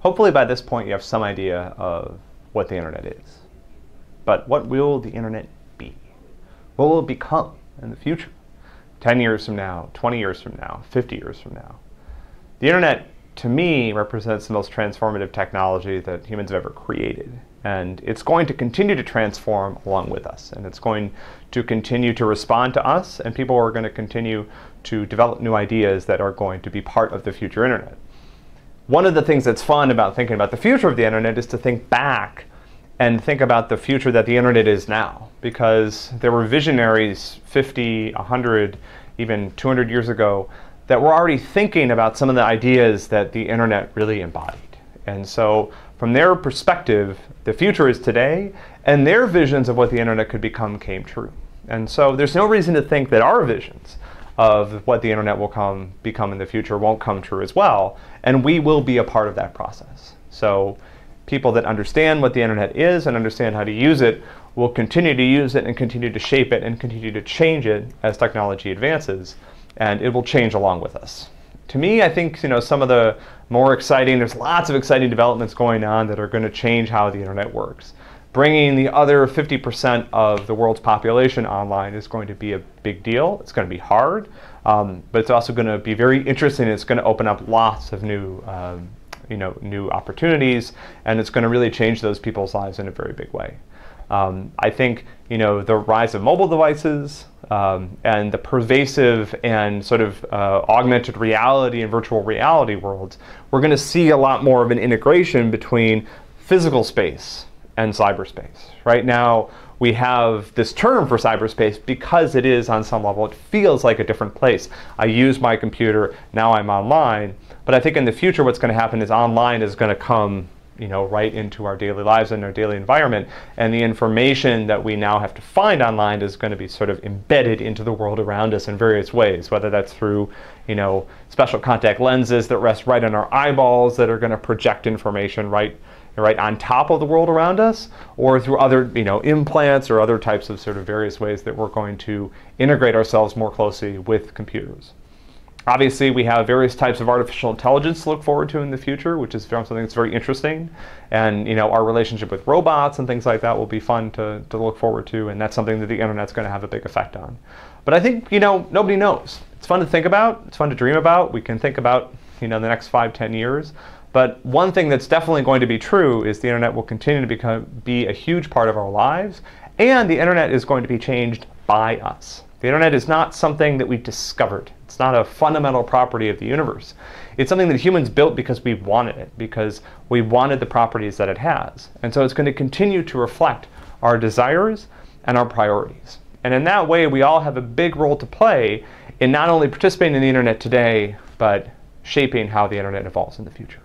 Hopefully by this point you have some idea of what the internet is. But what will the internet be? What will it become in the future? 10 years from now, 20 years from now, 50 years from now. The internet, to me, represents the most transformative technology that humans have ever created. And it's going to continue to transform along with us. And it's going to continue to respond to us, and people are going to continue to develop new ideas that are going to be part of the future internet one of the things that's fun about thinking about the future of the internet is to think back and think about the future that the internet is now. Because there were visionaries 50, 100, even 200 years ago that were already thinking about some of the ideas that the internet really embodied. And so, from their perspective, the future is today, and their visions of what the internet could become came true. And so, there's no reason to think that our visions of what the internet will come become in the future won't come true as well, and we will be a part of that process. So people that understand what the internet is and understand how to use it will continue to use it and continue to shape it and continue to change it as technology advances, and it will change along with us. To me, I think you know some of the more exciting. There's lots of exciting developments going on that are going to change how the internet works bringing the other 50% of the world's population online is going to be a big deal. It's going to be hard, um, but it's also going to be very interesting. It's going to open up lots of new, um, you know, new opportunities, and it's going to really change those people's lives in a very big way. Um, I think you know the rise of mobile devices um, and the pervasive and sort of uh, augmented reality and virtual reality worlds. We're going to see a lot more of an integration between physical space and cyberspace. Right now, we have this term for cyberspace because it is on some level, it feels like a different place. I use my computer, now I'm online. But I think in the future, what's going to happen is online is going to come you know, right into our daily lives and our daily environment. And the information that we now have to find online is going to be sort of embedded into the world around us in various ways, whether that's through, you know, special contact lenses that rest right on our eyeballs that are going to project information right right on top of the world around us or through other you know implants or other types of sort of various ways that we're going to integrate ourselves more closely with computers obviously we have various types of artificial intelligence to look forward to in the future which is something that's very interesting. And you know our relationship with robots and things like that will be fun to, to look forward to and that's something that the internet's going to have a big effect on. But i think you know nobody knows. It's fun to think about. It's fun to dream about. We can think about you know the next five ten years. But one thing that's definitely going to be true is the internet will continue to become, be a huge part of our lives, and the internet is going to be changed by us. The internet is not something that we discovered. It's not a fundamental property of the universe. It's something that humans built because we wanted it, because we wanted the properties that it has. And so it's going to continue to reflect our desires and our priorities. And in that way, we all have a big role to play in not only participating in the internet today, but shaping how the internet evolves in the future.